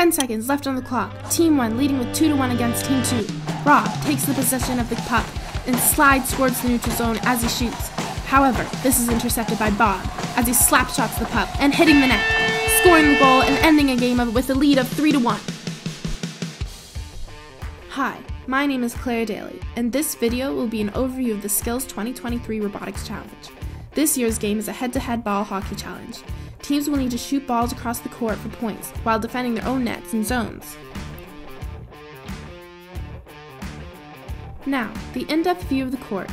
10 seconds left on the clock. Team 1 leading with 2 to 1 against Team 2. Rob takes the possession of the puck and slides towards the neutral zone as he shoots. However, this is intercepted by Bob as he slap shots the puck and hitting the net, scoring the goal and ending a game of, with a lead of 3 to 1. Hi, my name is Claire Daly, and this video will be an overview of the Skills 2023 Robotics Challenge. This year's game is a head to head ball hockey challenge. Teams will need to shoot balls across the court for points while defending their own nets and zones. Now, the in depth view of the court.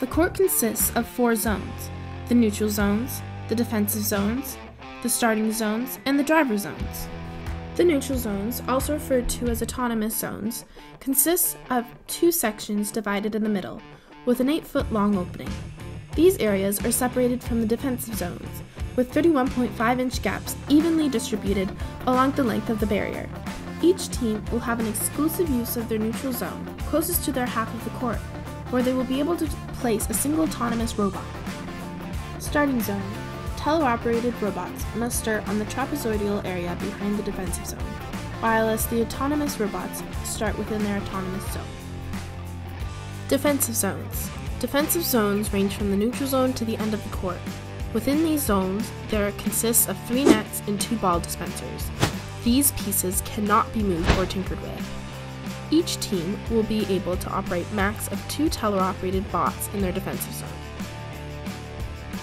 The court consists of four zones the neutral zones, the defensive zones, the starting zones, and the driver zones. The neutral zones, also referred to as autonomous zones, consists of two sections divided in the middle, with an 8 foot long opening. These areas are separated from the defensive zones, with 31.5 inch gaps evenly distributed along the length of the barrier. Each team will have an exclusive use of their neutral zone, closest to their half of the court, where they will be able to place a single autonomous robot. Starting zone Teleoperated robots must start on the trapezoidal area behind the defensive zone, while as the autonomous robots start within their autonomous zone. Defensive zones Defensive zones range from the neutral zone to the end of the court. Within these zones, there consists of three nets and two ball dispensers. These pieces cannot be moved or tinkered with. Each team will be able to operate max of two teleoperated bots in their defensive zone.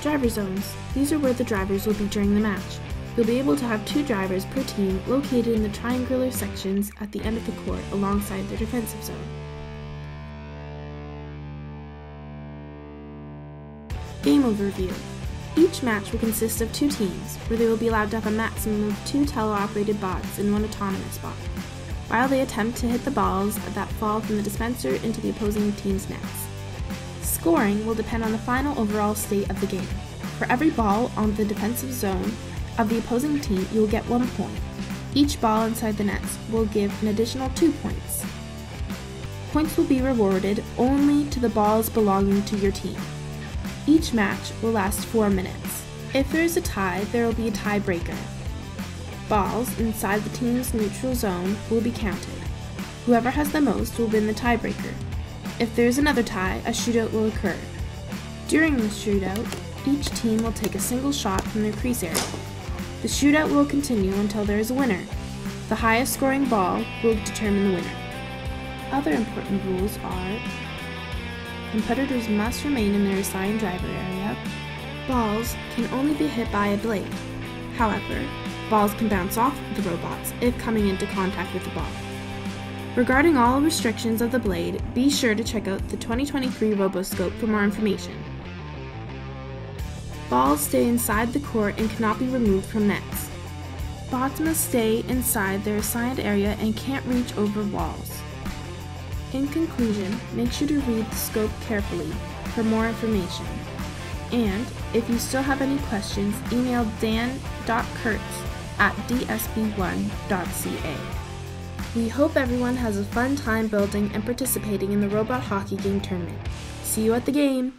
Driver zones. These are where the drivers will be during the match. You'll be able to have two drivers per team located in the triangular sections at the end of the court alongside their defensive zone. Game overview. Each match will consist of two teams, where they will be allowed to have a maximum of two teleoperated bots and one autonomous bot, while they attempt to hit the balls that fall from the dispenser into the opposing team's nets. Scoring will depend on the final overall state of the game. For every ball on the defensive zone of the opposing team, you will get one point. Each ball inside the nets will give an additional two points. Points will be rewarded only to the balls belonging to your team. Each match will last 4 minutes. If there is a tie, there will be a tiebreaker. Balls inside the team's neutral zone will be counted. Whoever has the most will win the tiebreaker. If there is another tie, a shootout will occur. During the shootout, each team will take a single shot from their crease area. The shootout will continue until there is a winner. The highest scoring ball will determine the winner. Other important rules are Competitors must remain in their assigned driver area. Balls can only be hit by a blade. However, balls can bounce off the robots if coming into contact with the ball. Regarding all restrictions of the blade, be sure to check out the 2023 Roboscope for more information. Balls stay inside the court and cannot be removed from nets. Bots must stay inside their assigned area and can't reach over walls. In conclusion, make sure to read the scope carefully for more information. And if you still have any questions, email dan.kurtz at dsb1.ca. We hope everyone has a fun time building and participating in the Robot Hockey Game Tournament. See you at the game!